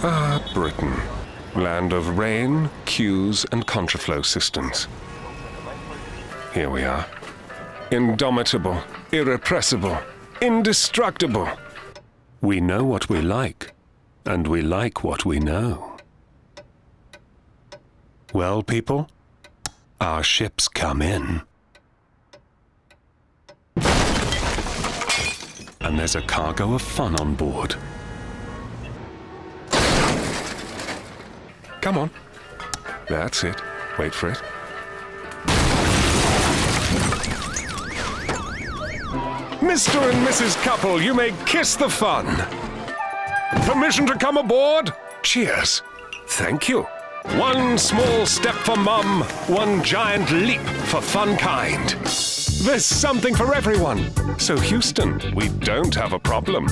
Ah, Britain. Land of rain, queues, and contraflow systems. Here we are. Indomitable, irrepressible, indestructible. We know what we like, and we like what we know. Well, people, our ships come in. And there's a cargo of fun on board. Come on. That's it. Wait for it. Mr. and Mrs. Couple, you may kiss the fun. Permission to come aboard? Cheers. Thank you. One small step for Mum, one giant leap for funkind. There's something for everyone. So, Houston, we don't have a problem.